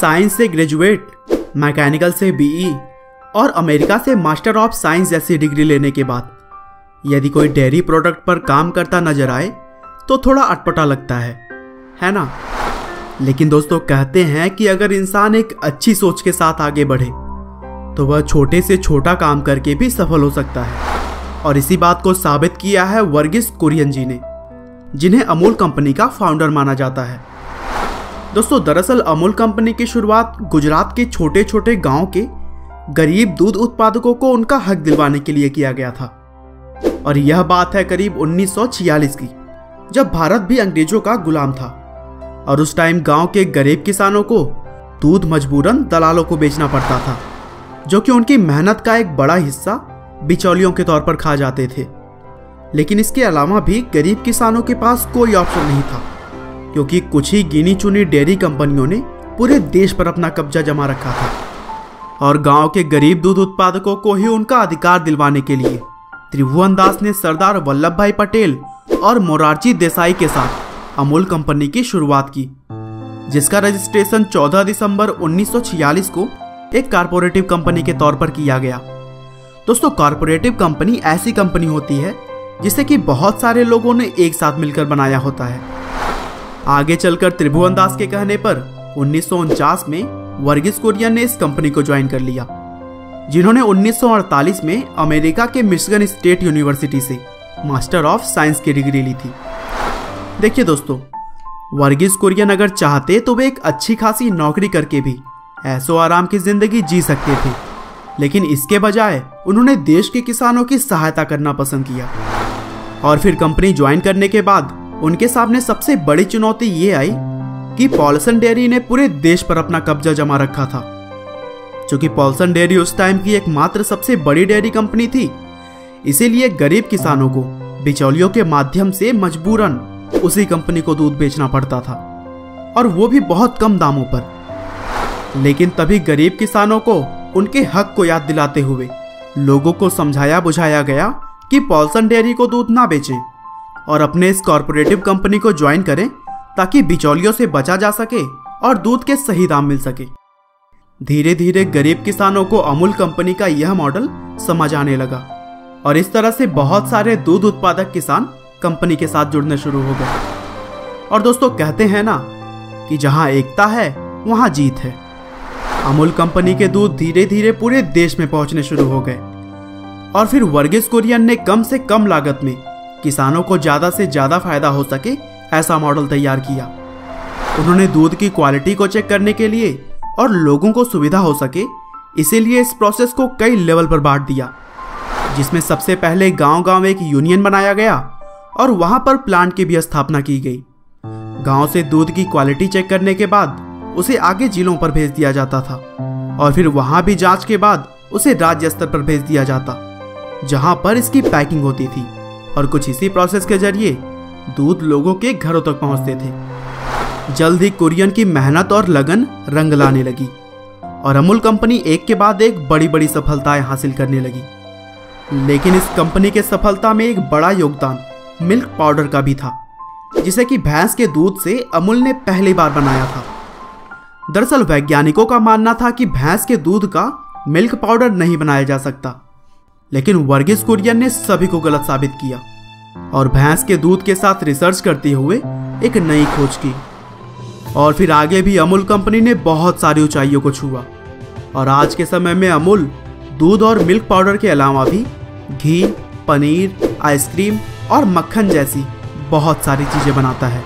Science से graduate mechanical से BE और अमेरिका से मास्टर ऑफ़ साइंस जैसी डिग्री लेने के बाद। यदि कोई डेयरी प्रोडक्ट पर काम करता नज़र आए तो थोड़ा अटपटा लगता है है ना? लेकिन दोस्तों, कहते हैं कि अगर इंसान एक अच्छी सोच के साथ आगे बढ़े तो वह छोटे से छोटा काम करके भी सफल हो सकता है। और इसी बात को साबित किया है वर्गिस कुरियन जी ने, जिन्हें अमूल कंपनी का फाउंडर माना जाता है। दोस्तों, दरअसल अमूल कंपनी की शुरुआत गुजरात के छोटे छोटे गाँव के गरीब दूध उत्पादकों को उनका हक दिलवाने के लिए किया गया था। और यह बात है करीब 1946 की, जब भारत भी अंग्रेज़ों का गुलाम था। और उस टाइम गाँव के गरीब किसानों को दूध मजबूरन दलालों को बेचना पड़ता था, जो कि उनकी मेहनत का एक बड़ा हिस्सा बिचौलियों के तौर पर खा जाते थे। लेकिन इसके अलावा भी गरीब किसानों के पास कोई ऑप्शन नहीं था। क्योंकि कुछ ही गिनी चुनी डेयरी कंपनियों ने पूरे देश पर अपना कब्जा जमा रखा था और गाँव के गरीब दूध उत्पादकों को ही उनका अधिकार दिलवाने के लिए त्रिभुवन दास ने सरदार वल्लभ भाई पटेल और मोरारजी देसाई के साथ अमूल कंपनी की शुरुआत की, जिसका रजिस्ट्रेशन 14 दिसंबर 1946 को एक कारपोरेटिव कंपनी के तौर पर किया गया। दोस्तों, कारपोरेटिव कंपनी ऐसी कंपनी होती है जिसे कि बहुत सारे लोगों ने एक साथ मिलकर बनाया होता है। आगे चलकर त्रिभुवन दास के कहने पर उन्नीस में वर्गीस कुरियन ने इस कंपनी को ज्वाइन कर लिया, जिन्होंने 1948 में अमेरिका के मिशिगन स्टेट यूनिवर्सिटी से मास्टर ऑफ़ साइंस की डिग्री ली थी। देखिए दोस्तों, वर्गीस कुरियन अगर चाहते तो वे एक अच्छी खासी नौकरी करके भी ऐसो आराम की ज़िंदगी जी सकते थे, लेकिन इसके बजाय उन्होंने देश के किसानों की सहायता करना पसंद किया। और फिर कंपनी ज्वाइन करने के बाद उनके सामने सबसे बड़ी चुनौती ये आई कि पॉलसन डेयरी ने पूरे देश पर अपना कब्जा जमा रखा था। क्योंकि पॉलसन डेयरी उस टाइम की एकमात्र सबसे बड़ी डेयरी कंपनी थी, इसीलिए गरीब किसानों को बिचौलियों के माध्यम से मजबूरन उसी कंपनी को दूध बेचना पड़ता था, और वो भी बहुत कम दामों पर। लेकिन तभी गरीब किसानों को उनके हक को याद दिलाते हुए लोगों को समझाया बुझाया गया कि पॉलसन डेयरी को दूध ना बेचें। और अपने इस कॉरपोरेटिव कंपनी को ज्वाइन करें, ताकि बिचौलियों से बचा जा सके और दूध के सही दाम मिल सके। धीरे धीरे गरीब किसानों को अमूल कंपनी का यह मॉडल समझ आने लगा और इस तरह से बहुत सारे दूध उत्पादक किसान कंपनी के साथ जुड़ने शुरू हो गए। और दोस्तों, कहते हैं ना कि जहाँ एकता है, वहाँ जीत है। अमूल कंपनी के दूध धीरे धीरे पूरे देश में पहुँचने शुरू हो गए। और फिर वर्गीस कुरियन ने कम से कम लागत में किसानों को ज़्यादा से ज़्यादा फ़ायदा हो सके, ऐसा मॉडल तैयार किया। उन्होंने दूध की क्वालिटी को चेक करने के लिए और लोगों को सुविधा हो सके, इसीलिए इस प्रोसेस को कई लेवल पर बांट दिया। जिसमें सबसे पहले गाँव गाँव एक यूनियन बनाया गया और वहाँ पर प्लांट की भी स्थापना की गई। गाँव से दूध की क्वालिटी चेक करने के बाद उसे आगे जिलों पर भेज दिया जाता था और फिर वहाँ भी जाँच के बाद उसे राज्य स्तर पर भेज दिया जाता, जहाँ पर इसकी पैकिंग होती थी। और कुछ इसी प्रोसेस के ज़रिए दूध लोगों के घरों तक पहुँचते थे। जल्द ही कुरियन की मेहनत और लगन रंग लाने लगी और अमूल कंपनी एक के बाद एक बड़ी बड़ी सफलताएँ हासिल करने लगी। लेकिन इस कंपनी के सफलता में एक बड़ा योगदान मिल्क पाउडर का भी था, जिसे कि भैंस के दूध से अमूल ने पहली बार बनाया था। दरअसल वैज्ञानिकों का मानना था कि भैंस के दूध का मिल्क पाउडर नहीं बनाया जा सकता। लेकिन वर्गीस कुरियन ने सभी को गलत साबित किया और भैंस के दूध के साथ रिसर्च करते हुए एक नई खोज की। और फिर आगे भी अमूल कंपनी ने बहुत सारी ऊंचाइयों को छुआ। और आज के समय में अमूल दूध और मिल्क पाउडर के अलावा भी घी, पनीर, आइसक्रीम और मक्खन जैसी बहुत सारी चीज़ें बनाता है।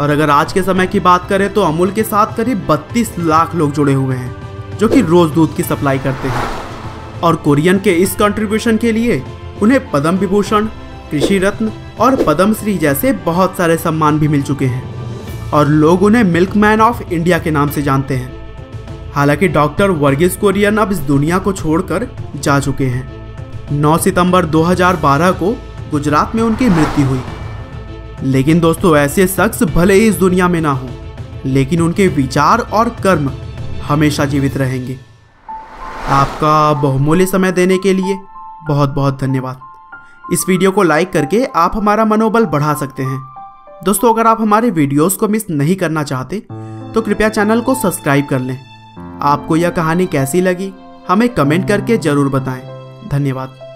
और अगर आज के समय की बात करें तो अमूल के साथ करीब 32 लाख लोग जुड़े हुए हैं, जो कि रोज दूध की सप्लाई करते हैं। और कोरियन के इस कंट्रीब्यूशन के लिए उन्हें पद्म विभूषण, कृषि रत्न और पद्मश्री जैसे बहुत सारे सम्मान भी मिल चुके हैं और लोग उन्हें मिल्कमैन ऑफ़ इंडिया के नाम से जानते हैं। हालाँकि डॉक्टर वर्गीस कोरियन अब इस दुनिया को छोड़कर जा चुके हैं। 9 सितंबर 2012 को गुजरात में उनकी मृत्यु हुई। लेकिन दोस्तों, ऐसे शख्स भले ही इस दुनिया में ना हो, लेकिन उनके विचार और कर्म हमेशा जीवित रहेंगे। आपका बहुमूल्य समय देने के लिए बहुत बहुत धन्यवाद। इस वीडियो को लाइक करके आप हमारा मनोबल बढ़ा सकते हैं। दोस्तों, अगर आप हमारे वीडियोस को मिस नहीं करना चाहते तो कृपया चैनल को सब्सक्राइब कर लें। आपको यह कहानी कैसी लगी, हमें कमेंट करके ज़रूर बताएँ। धन्यवाद।